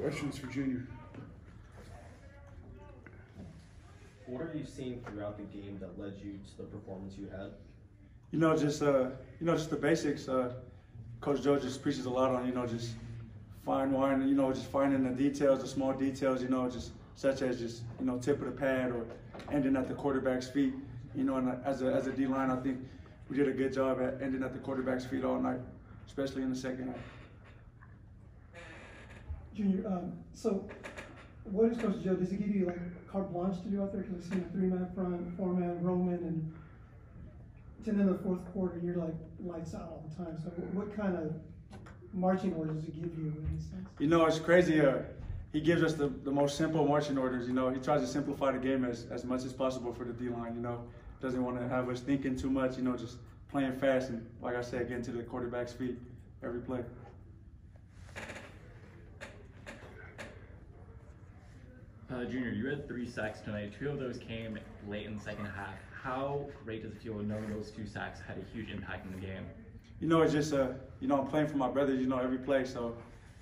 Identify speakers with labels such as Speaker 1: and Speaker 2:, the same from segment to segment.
Speaker 1: Questions for Junior?
Speaker 2: What are you seeing throughout the game that led you to the performance you had?
Speaker 3: You know, just uh, you know, just the basics. Uh, Coach Joe just preaches a lot on you know just fine wine. You know, just finding the details, the small details. You know, just such as just you know tip of the pad or ending at the quarterback's feet. You know, and uh, as a as a D line, I think we did a good job at ending at the quarterback's feet all night, especially in the second half.
Speaker 4: Junior, um, so what is Coach Joe, does he give you like carte blanche to do out there? Cause I've seen a three-man front, four-man Roman, and to in the fourth quarter, you're like lights out all the time. So what, what kind of marching orders does he give you in this sense?
Speaker 3: You know, it's crazy. Uh, he gives us the, the most simple marching orders. You know, he tries to simplify the game as, as much as possible for the D line. You know, doesn't want to have us thinking too much. You know, just playing fast and, like I said, getting to the quarterback's feet every play.
Speaker 5: Uh, Junior, you had three sacks tonight. Two of those came late in the second half. How great does it feel knowing those two sacks had a huge impact in the game?
Speaker 3: You know, it's just uh, you know, I'm playing for my brothers. You know, every play, so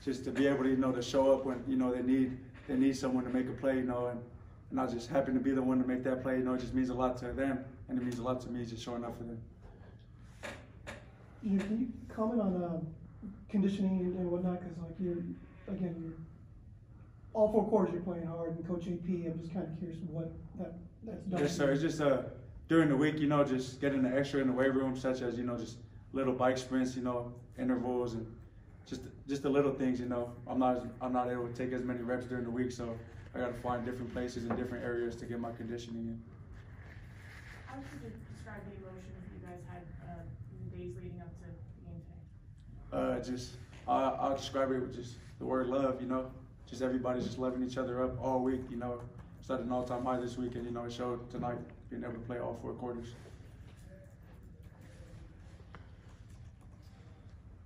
Speaker 3: just to be able to you know to show up when you know they need they need someone to make a play. You know, and and I just happen to be the one to make that play. You know, it just means a lot to them, and it means a lot to me just showing up for them.
Speaker 4: Junior, can you comment on um, conditioning and, and whatnot? Because like you're again, you're all four quarters you're playing hard, and Coach AP. I'm just kind of curious what that that's done.
Speaker 3: Yes, sir. It's just uh during the week, you know, just getting the extra in the weight room, such as you know, just little bike sprints, you know, intervals, and just just the little things. You know, I'm not I'm not able to take as many reps during the week, so I got to find different places and different areas to get my conditioning in.
Speaker 6: How would you describe the emotions you guys had uh, in the days leading up to the game today?
Speaker 3: Uh, just I, I'll describe it with just the word love. You know, just everybody's just loving each other up all week. You know, it's at an all-time high this week, and you know it showed tonight being able to play all four quarters.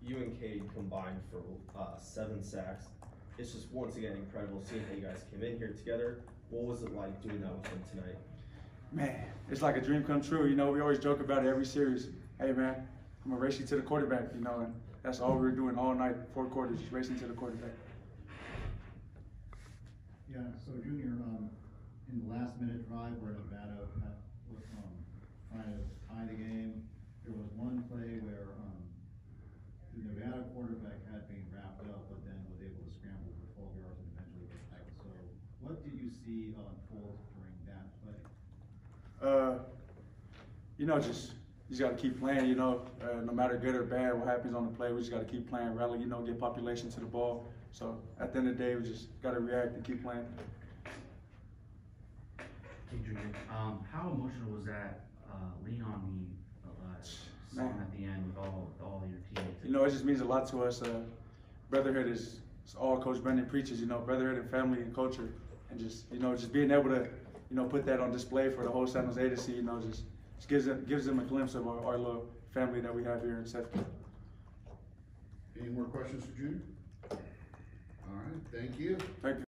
Speaker 2: You and Cade combined for uh, seven sacks. It's just once again incredible seeing how you guys came in here together. What was it like doing that with him tonight?
Speaker 3: Man, it's like a dream come true. You know, we always joke about it every series. Hey, man, I'm gonna race you to the quarterback. You know, and that's all we were doing all night, four quarters, just racing to the quarterback.
Speaker 7: Yeah, so Junior, um, in the last minute drive where Nevada was, um, trying to tie the game, there was one play where, um, the Nevada quarterback had been wrapped up, but then was able to scramble for twelve yards and eventually get back. So what did you see unfold during that play?
Speaker 3: Uh, you know, just just got to keep playing. You know, uh, no matter good or bad, what happens on the play, we just got to keep playing, rally. You know, get population to the ball. So at the end of the day, we just got to react and keep playing.
Speaker 8: Hey um, how emotional was that, uh, lean on me, uh, song
Speaker 3: Man.
Speaker 8: at the end with all, with all your teammates?
Speaker 3: You know, it just means a lot to us. Uh, brotherhood is, is all Coach Brennan preaches. You know, brotherhood and family and culture, and just you know, just being able to, you know, put that on display for the whole San Jose to see. You know, just, gives them gives them a glimpse of our, our little family that we have here in Sefton.
Speaker 1: Any more questions for Junior? All right, thank you.
Speaker 3: Thank you.